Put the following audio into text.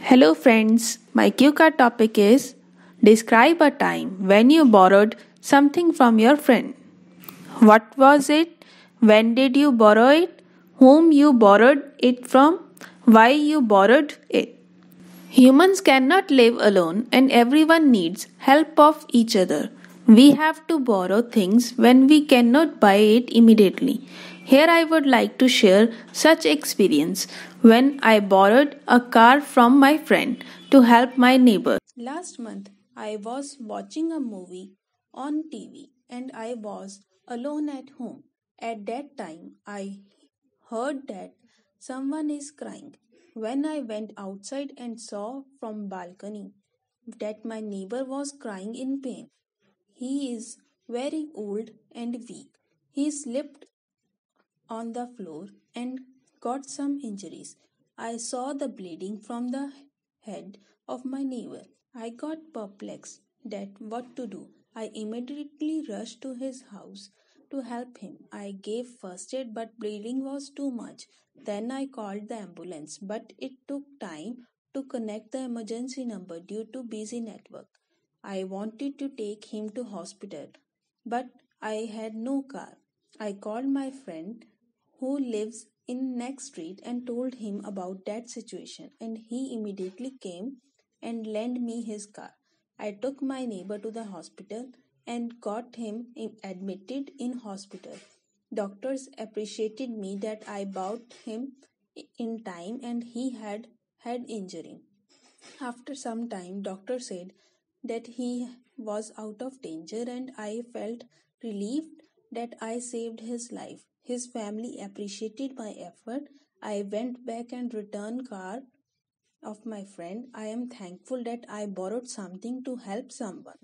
Hello, friends. My cue card topic is Describe a time when you borrowed something from your friend. What was it? When did you borrow it? Whom you borrowed it from? Why you borrowed it? Humans cannot live alone and everyone needs help of each other. We have to borrow things when we cannot buy it immediately. Here I would like to share such experience when I borrowed a car from my friend to help my neighbor. Last month I was watching a movie on TV and I was alone at home. At that time I heard that someone is crying. When I went outside and saw from balcony that my neighbor was crying in pain. He is very old and weak. He slipped on the floor and got some injuries. I saw the bleeding from the head of my neighbor. I got perplexed that what to do. I immediately rushed to his house to help him. I gave first aid but bleeding was too much. Then I called the ambulance but it took time to connect the emergency number due to busy network. I wanted to take him to hospital but I had no car. I called my friend who lives in next street and told him about that situation and he immediately came and lent me his car. I took my neighbor to the hospital and got him admitted in hospital. Doctors appreciated me that i bought him in time and he had had injury. After some time doctor said that he was out of danger and i felt relieved that i saved his life his family appreciated my effort. I went back and returned car of my friend. I am thankful that I borrowed something to help someone.